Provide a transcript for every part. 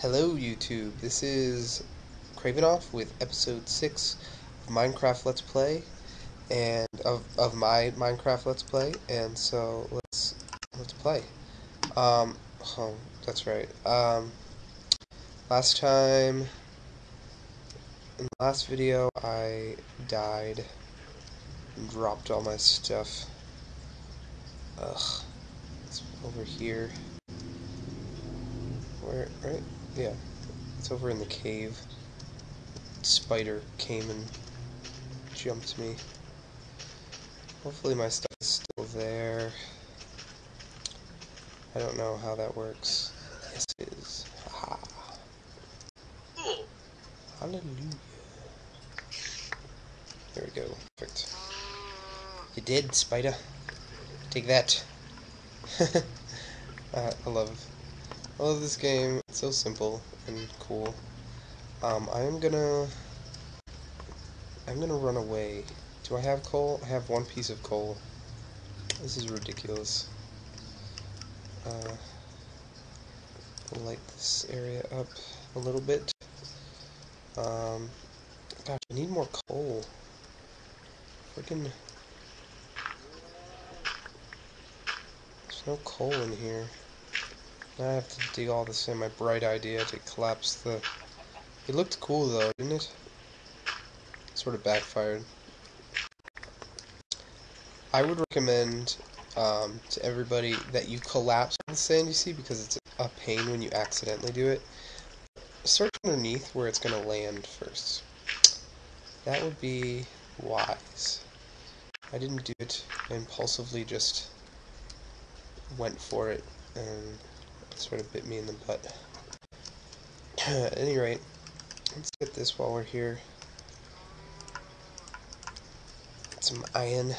Hello YouTube, this is Cravenoff with episode 6 of Minecraft Let's Play, and of, of my Minecraft Let's Play, and so let's, let's play. Um, oh, that's right. Um, last time, in the last video, I died and dropped all my stuff. Ugh, it's over here. Where, right? Yeah. It's over in the cave. Spider came and jumped me. Hopefully my stuff is still there. I don't know how that works. Yes, it is. Ha. Hallelujah. There we go. Perfect. You did, Spider. Take that. uh, I love I love this game. So simple and cool. Um, I am gonna... I'm gonna run away. Do I have coal? I have one piece of coal. This is ridiculous. Uh, light this area up a little bit. Um, gosh, I need more coal. Freaking... There's no coal in here. Now I have to dig all this in. My bright idea to collapse the... It looked cool though, didn't it? Sort of backfired. I would recommend um, to everybody that you collapse the sand you see because it's a pain when you accidentally do it. Search underneath where it's going to land first. That would be wise. I didn't do it. I impulsively just went for it and sort of bit me in the butt. At any rate, let's get this while we're here. Some iron.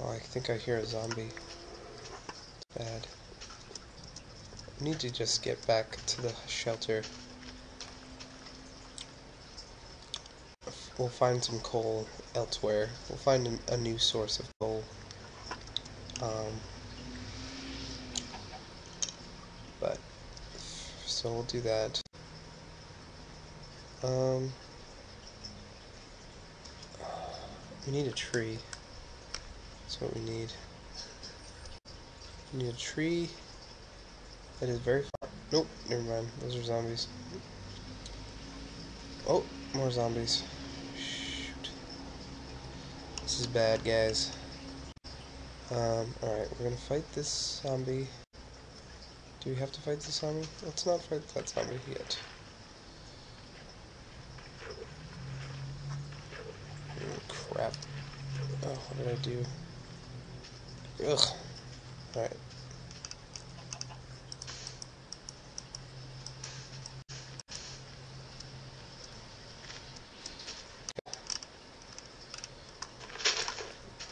Oh, I think I hear a zombie. It's bad. I need to just get back to the shelter. We'll find some coal elsewhere. We'll find a, a new source of coal. Um, but, so we'll do that. Um, we need a tree. That's what we need. We need a tree that is very far. Nope, never mind. Those are zombies. Oh, more zombies. Shoot. This is bad, guys. Um, alright, we're gonna fight this zombie. Do we have to fight this zombie? Let's not fight that zombie yet. Oh, crap. Oh, what did I do? Ugh. Alright.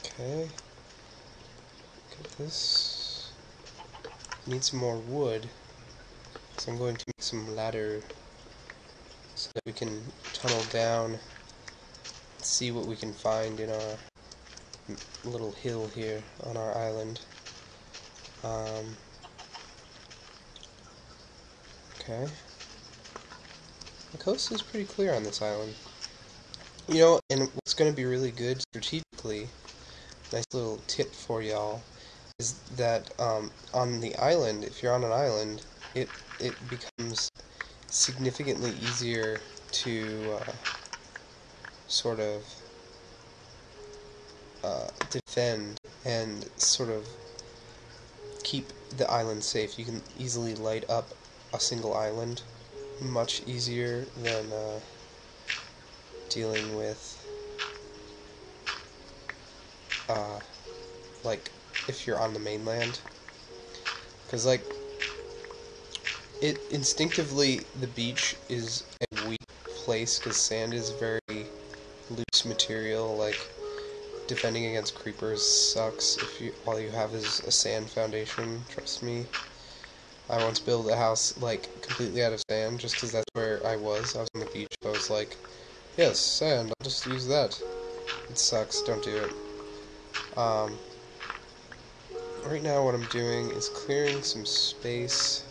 Okay this. Need some more wood. So I'm going to make some ladder so that we can tunnel down and see what we can find in our little hill here on our island. Um, okay. The coast is pretty clear on this island. You know, and what's going to be really good strategically, nice little tip for y'all, is that um, on the island, if you're on an island, it it becomes significantly easier to uh, sort of uh, defend and sort of keep the island safe. You can easily light up a single island much easier than uh, dealing with uh, like if you're on the mainland. Because, like, it instinctively, the beach is a weak place because sand is very loose material. Like, defending against creepers sucks if you all you have is a sand foundation. Trust me. I once built a house like completely out of sand just because that's where I was. I was on the beach. I was like, yes, sand. I'll just use that. It sucks. Don't do it. Um, right now what I'm doing is clearing some space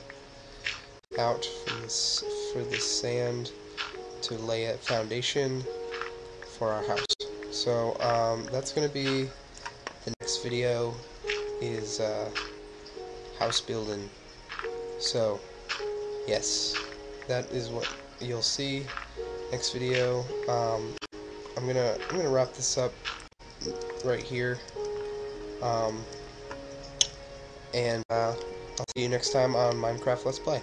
out this, for the sand to lay a foundation for our house. So um, that's going to be the next video is uh, house building. So yes, that is what you'll see next video. Um, I'm gonna I'm gonna wrap this up right here. Um, and uh, I'll see you next time on Minecraft Let's Play.